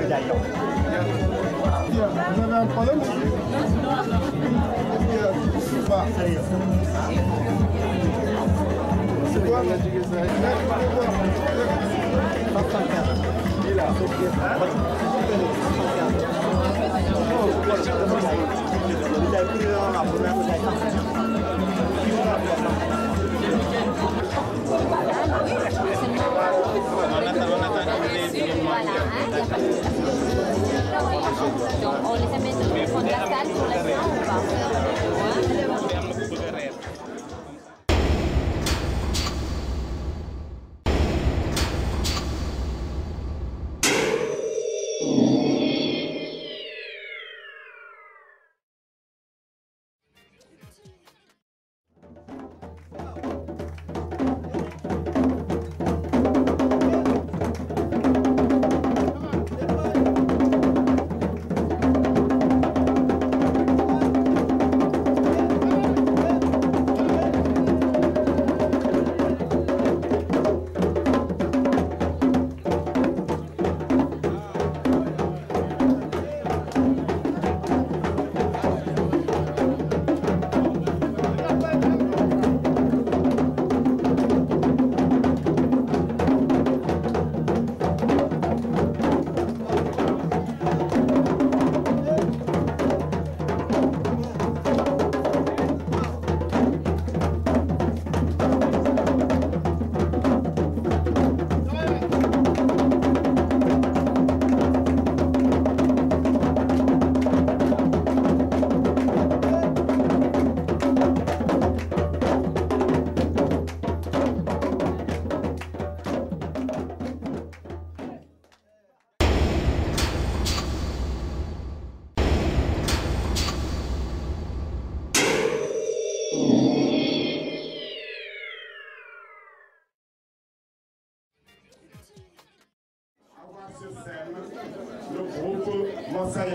a jaay yow. Vous avez un problème C'est quoi.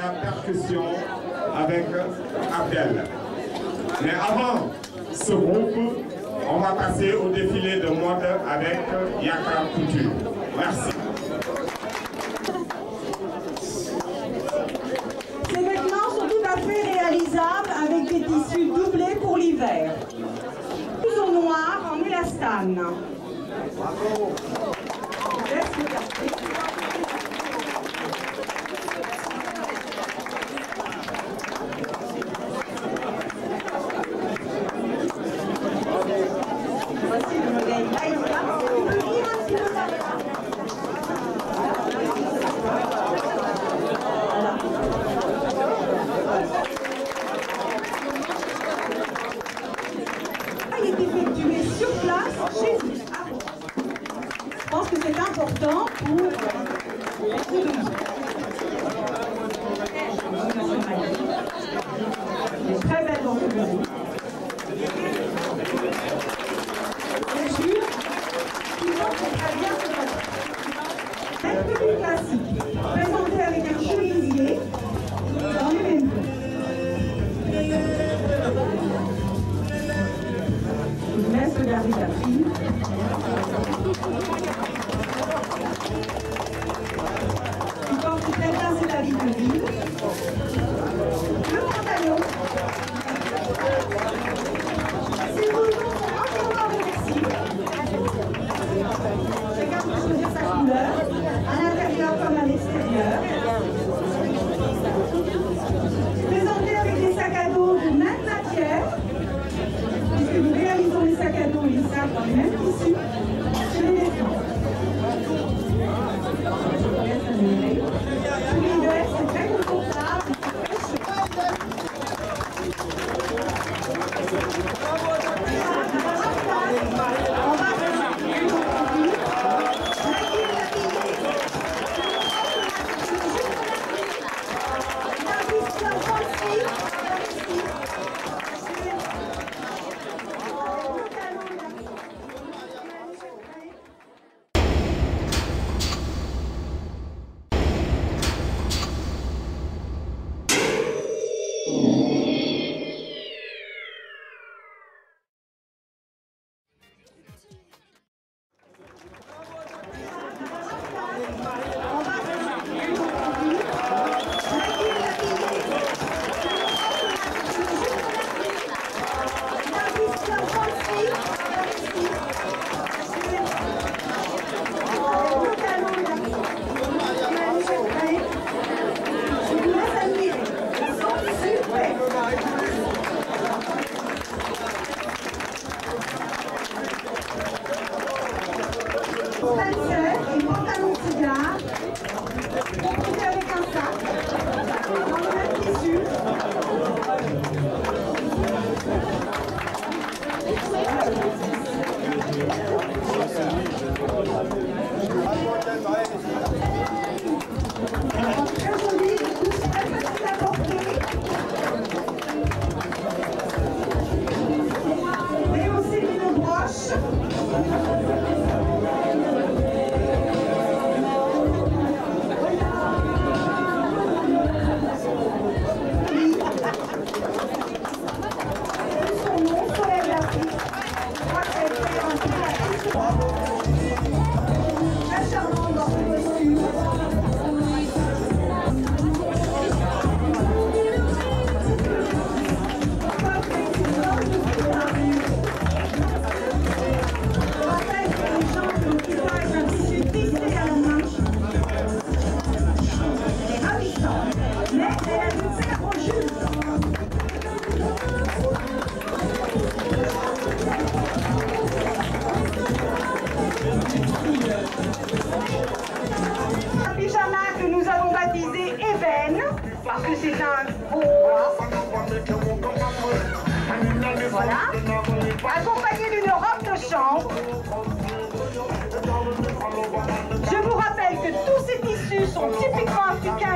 la percussion avec Abdel. Mais avant ce groupe, on va passer au défilé de mode avec Yaka Couture. Merci. Ces vêtements sont tout à fait réalisables avec des tissus doublés pour l'hiver. Plus au noir en mélastane. Bravo.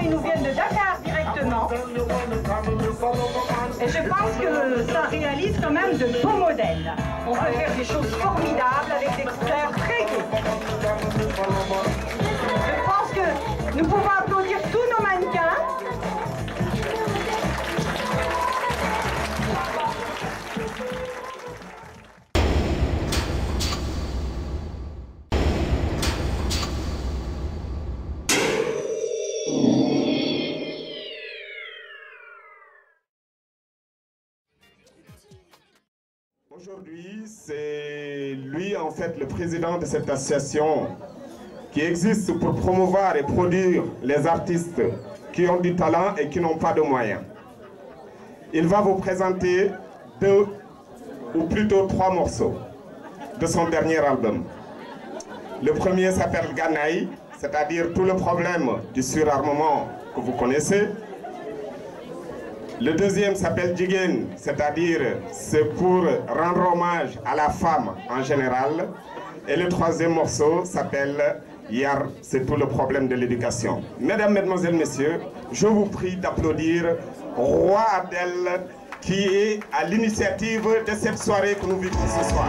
Ils nous viennent de Dakar directement. Et je pense que ça réalise quand même de beaux modèles. On peut faire des choses formidables avec des couleurs très gaies. Aujourd'hui, c'est lui en fait le président de cette association qui existe pour promouvoir et produire les artistes qui ont du talent et qui n'ont pas de moyens. Il va vous présenter deux ou plutôt trois morceaux de son dernier album. Le premier s'appelle Ganaï, c'est-à-dire tout le problème du surarmement que vous connaissez. Le deuxième s'appelle Jigen, c'est-à-dire c'est pour rendre hommage à la femme en général. Et le troisième morceau s'appelle Yar, c'est tout le problème de l'éducation. Mesdames, Mesdemoiselles, Messieurs, je vous prie d'applaudir Roi Abdel qui est à l'initiative de cette soirée que nous vivons ce soir.